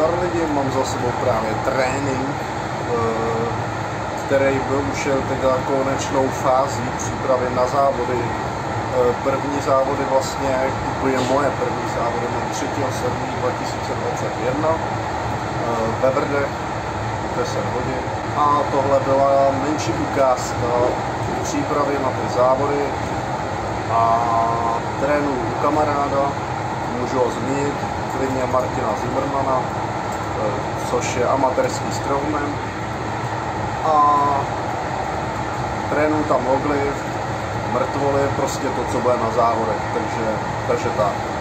zdar lidi, mám za sebou právě trénink, eh, který byl už teda konečnou fází přípravy na závody. Eh, první závody vlastně, úplně moje první závody, mám 3. 7. 2021 ve Vrde, 10 hodin. A tohle byla menší ukázka přípravy na ty závody a trénu u kamaráda, můžu ho zmínit, klidně Martina Zimmermana, což je amatérský strongman. A trénu tam logly, mrtvoly, prostě to, co bude na závodech, takže, takže tak.